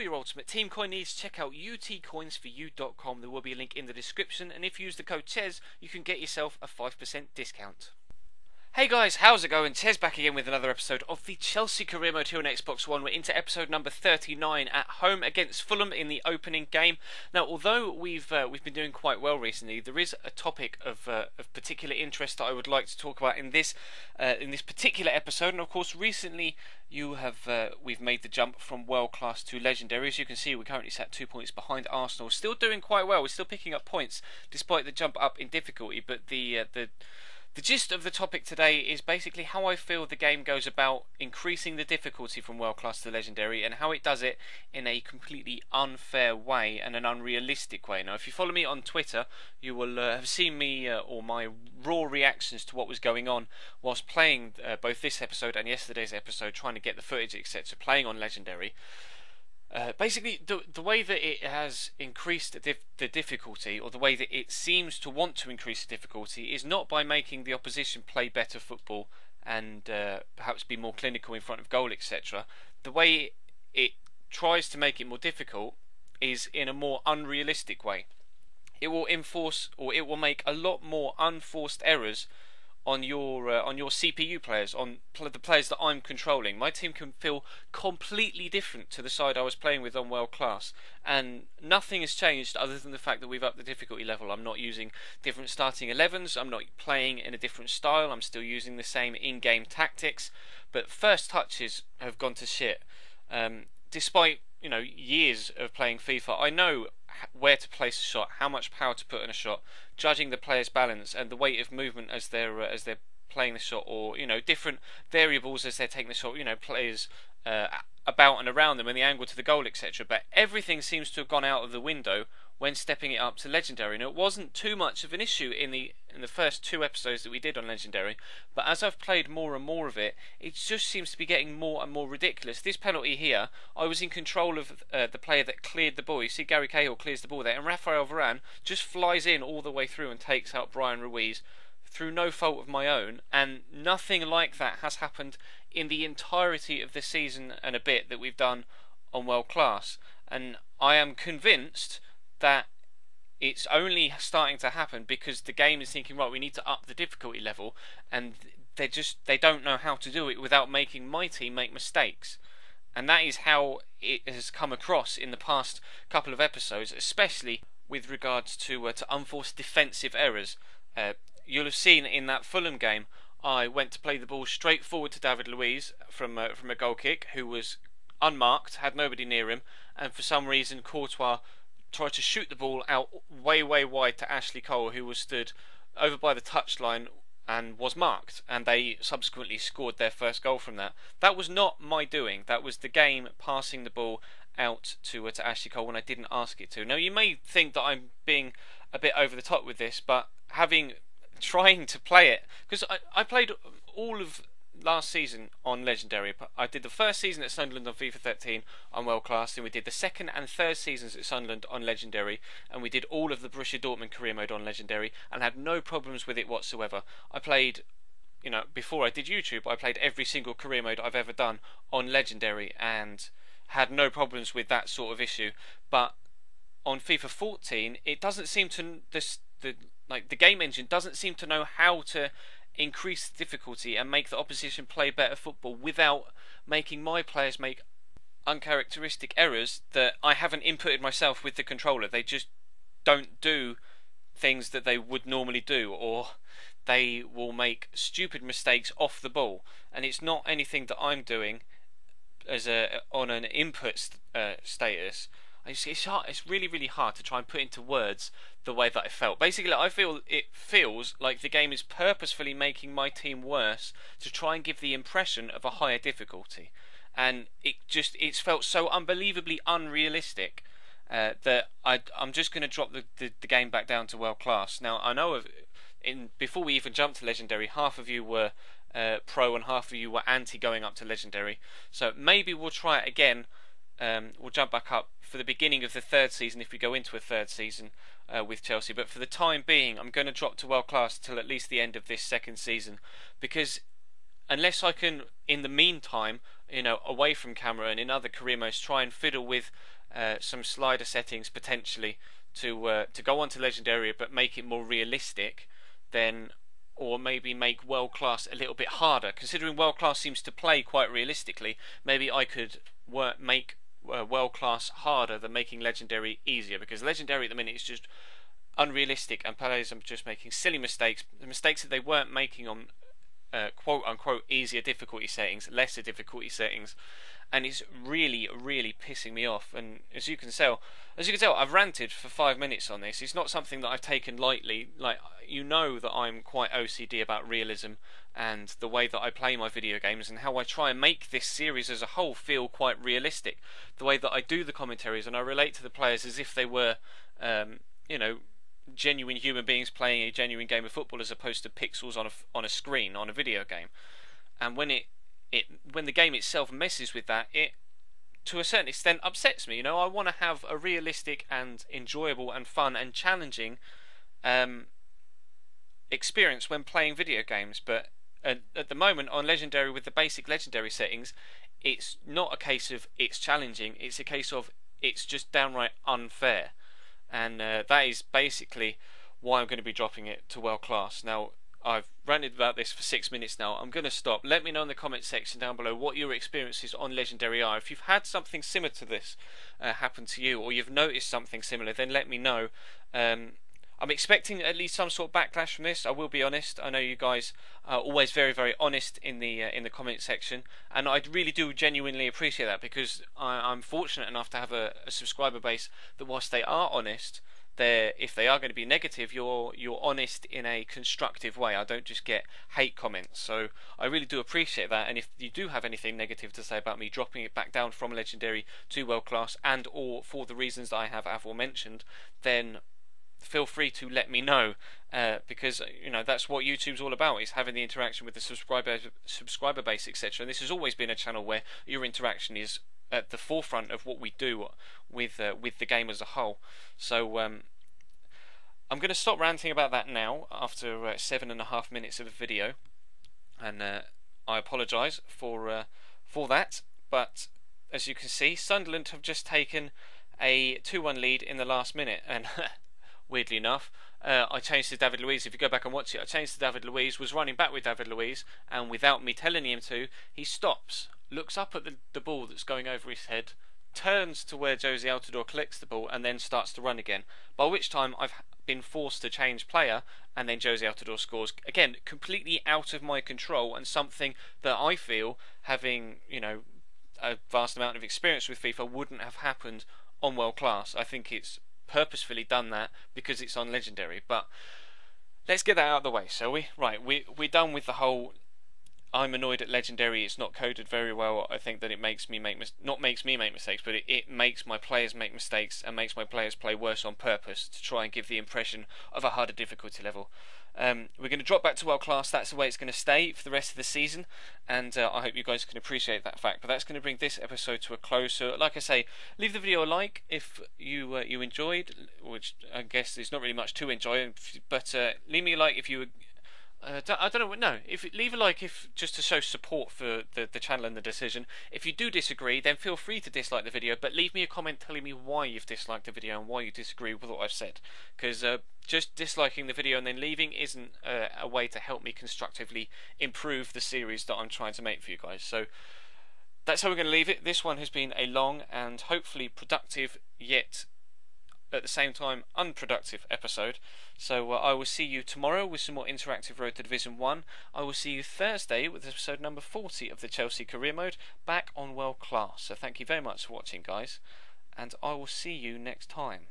all your ultimate team coin needs, check out utcoins4u.com. There will be a link in the description, and if you use the code CHES, you can get yourself a 5% discount. Hey guys, how's it going? Ches back again with another episode of the Chelsea Career Mode here on Xbox One. We're into episode number 39 at home against Fulham in the opening game. Now, although we've uh, we've been doing quite well recently, there is a topic of, uh, of particular interest that I would like to talk about in this uh, in this particular episode. And of course, recently you have uh, we've made the jump from world class to legendary. As you can see, we're currently sat two points behind Arsenal. Still doing quite well. We're still picking up points despite the jump up in difficulty, but the uh, the the gist of the topic today is basically how I feel the game goes about increasing the difficulty from world class to legendary and how it does it in a completely unfair way and an unrealistic way. Now, if you follow me on Twitter, you will uh, have seen me uh, or my raw reactions to what was going on whilst playing uh, both this episode and yesterday's episode, trying to get the footage, etc., playing on legendary. Uh, basically, the the way that it has increased the, dif- the, difficulty, or the way that it seems to want to increase the difficulty, is not by making the opposition play better football and uh, perhaps be more clinical in front of goal, etc. The way it tries to make it more difficult is in a more unrealistic way. It will enforce, or it will make a lot more unforced errors on your uh, on your CPU players, on pl- the players that I'm controlling. My team can feel completely different to the side I was playing with on world class, and nothing has changed other than the fact that we've upped the difficulty level. I'm not using different starting 11s. I'm not playing in a different style. I'm still using the same in-game tactics, but first touches have gone to shit. Um, despite you know years of playing FIFA, I know where to place a shot, how much power to put in a shot, judging the player's balance and the weight of movement as they're uh, as they're playing the shot, or you know different variables as they're taking the shot. You know players uh, about and around them and the angle to the goal, etc. But everything seems to have gone out of the window when stepping it up to legendary. And it wasn't too much of an issue in the in the first two episodes that we did on legendary, but as I've played more and more of it, it just seems to be getting more and more ridiculous. This penalty here, I was in control of uh, the player that cleared the ball. You see, Gary Cahill clears the ball there, and Raphael Varane just flies in all the way through and takes out Bryan Ruiz through no fault of my own, and nothing like that has happened in the entirety of the season and a bit that we've done on World Class. And I am convinced that it's only starting to happen because the game is thinking, right, we need to up the difficulty level, and they just they don't know how to do it without making my team make mistakes. And that is how it has come across in the past couple of episodes, especially with regards to uh, to unforced defensive errors. Uh, you'll have seen in that Fulham game, I went to play the ball straight forward to David Luiz from uh, from a goal kick, who was unmarked, had nobody near him, and for some reason Courtois tried to shoot the ball out way, way wide to Ashley Cole, who was stood over by the touchline and was marked, and they subsequently scored their first goal from that. That was not my doing. That was the game passing the ball out to uh, to Ashley Cole when I didn't ask it to. Now you may think that I'm being a bit over the top with this, but having trying to play it because I, I played all of last season on Legendary. I did the first season at Sunderland on FIFA 13 on World Class, and we did the second and third seasons at Sunderland on Legendary, and we did all of the Borussia Dortmund career mode on Legendary, and had no problems with it whatsoever. I played, you know, before I did YouTube, I played every single career mode I've ever done on Legendary, and had no problems with that sort of issue. But on FIFA 14, it doesn't seem to this the like the game engine doesn't seem to know how to increase the difficulty and make the opposition play better football without making my players make uncharacteristic errors that I haven't inputted myself with the controller. They just don't do things that they would normally do, or they will make stupid mistakes off the ball. And it's not anything that I'm doing as a on an input st- uh, status. It's, it's hard. It's really, really hard to try and put into words the way that I felt. Basically, I feel it feels like the game is purposefully making my team worse to try and give the impression of a higher difficulty, and it just it's felt so unbelievably unrealistic uh, that I I'm just going to drop the, the, the game back down to world class. Now I know of in before we even jumped to legendary, half of you were uh, pro and half of you were anti going up to legendary. So maybe we'll try it again um, we'll jump back up for the beginning of the third season if we go into a third season uh, with Chelsea. But for the time being, I'm going to drop to world class till at least the end of this second season because unless I can, in the meantime, you know, away from camera and in other career modes, try and fiddle with uh, some slider settings potentially to uh, to go onto legendary, but make it more realistic, then or maybe make world class a little bit harder. Considering world class seems to play quite realistically, maybe I could work, make uh, world class harder than making legendary easier because legendary at the minute is just unrealistic and players are just making silly mistakes, mistakes that they weren't making on uh, quote unquote easier difficulty settings, lesser difficulty settings, and it's really, really pissing me off. And as you can tell, as you can tell, I've ranted for five minutes on this. It's not something that I've taken lightly. Like you know that I'm quite OCD about realism and the way that I play my video games and how I try and make this series as a whole feel quite realistic. The way that I do the commentaries and I relate to the players as if they were, um, you know, genuine human beings playing a genuine game of football as opposed to pixels on a on a screen on a video game. And when it it when the game itself messes with that, it to a certain extent upsets me. You know, I want to have a realistic and enjoyable and fun and challenging um, experience when playing video games. But at, at the moment on Legendary with the basic Legendary settings, it's not a case of it's challenging. It's a case of it's just downright unfair and uh, that is basically why I'm going to be dropping it to world class. Now, I've ranted about this for six minutes now. I'm going to stop. Let me know in the comment section down below what your experiences on Legendary are. If you've had something similar to this uh, happen to you, or you've noticed something similar, then let me know. Um, I'm expecting at least some sort of backlash from this. I will be honest. I know you guys are always very, very honest in the uh, in the comment section, and I really do genuinely appreciate that because I, am fortunate enough to have a, a, subscriber base that, whilst they are honest, they're if they are going to be negative, you're you're honest in a constructive way. I don't just get hate comments. So I really do appreciate that. And if you do have anything negative to say about me dropping it back down from legendary to world class, and or for the reasons that I have aforementioned, then feel free to let me know uh, because you know that's what YouTube's all about is having the interaction with the subscriber subscriber base etc. And this has always been a channel where your interaction is at the forefront of what we do with uh, with the game as a whole. So um, I'm going to stop ranting about that now after uh, seven and a half minutes of the video, and uh, I apologise for uh, for that. But as you can see, Sunderland have just taken a 2-1 lead in the last minute, and weirdly enough. Uh, I changed to David Luiz. If you go back and watch it, I changed to David Luiz, was running back with David Luiz, and without me telling him to, he stops, looks up at the, the ball that's going over his head, turns to where Jozy Altidore collects the ball, and then starts to run again. By which time I've been forced to change player, and then Jozy Altidore scores. Again, completely out of my control, and something that I feel, having, you know, a vast amount of experience with FIFA, wouldn't have happened on world class. I think it's purposefully done that because it's on legendary. But let's get that out of the way, shall we? Right, we we're done with the whole. I'm annoyed at legendary. It's not coded very well. I think that it makes me make mis- not makes me make mistakes, but it, it makes my players make mistakes and makes my players play worse on purpose to try and give the impression of a harder difficulty level. Um, we're going to drop back to world class. That's the way it's going to stay for the rest of the season, and uh, I hope you guys can appreciate that fact. But that's going to bring this episode to a close. So, like I say, leave the video a like if you uh, you enjoyed, which I guess there's not really much to enjoy. But uh, leave me a like if you uh, I don't know. No, if leave a like if just to show support for the the channel and the decision. If you do disagree, then feel free to dislike the video, but leave me a comment telling me why you've disliked the video and why you disagree with what I've said. Because uh, just disliking the video and then leaving isn't uh, a way to help me constructively improve the series that I'm trying to make for you guys. So that's how we're going to leave it. This one has been a long and hopefully productive yet at the same time unproductive episode. So uh, I will see you tomorrow with some more interactive Road to Division 1. I will see you Thursday with episode number 40 of the Chelsea Career Mode back on World Class. So thank you very much for watching, guys, and I will see you next time.